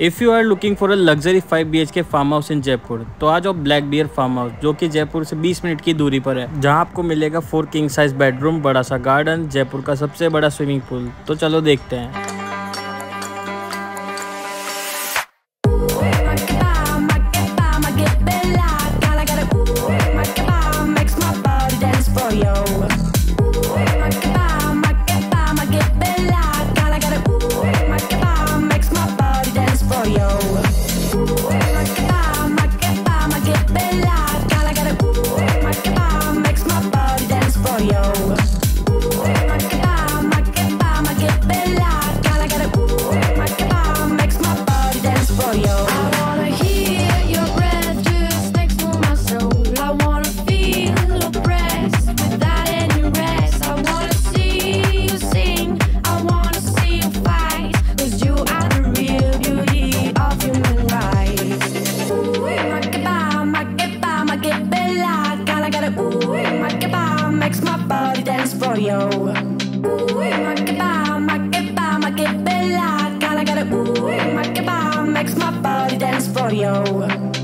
If you are looking for a luxury five B H K farm house in Jaipur तो आज जाओ black bear farm house जो कि जयपुर से 20 minute की दूरी पर है, जहाँ आपको मिलेगा फोर किंग साइज़ बेडरूम बड़ा सा गार्डन जयपुर का सबसे बड़ा स्विमिंग पूल तो चलो देखते हैं। like I audio. Ooh, make it make it make it bella. Get it. Ooh, make it makes my body dance for you.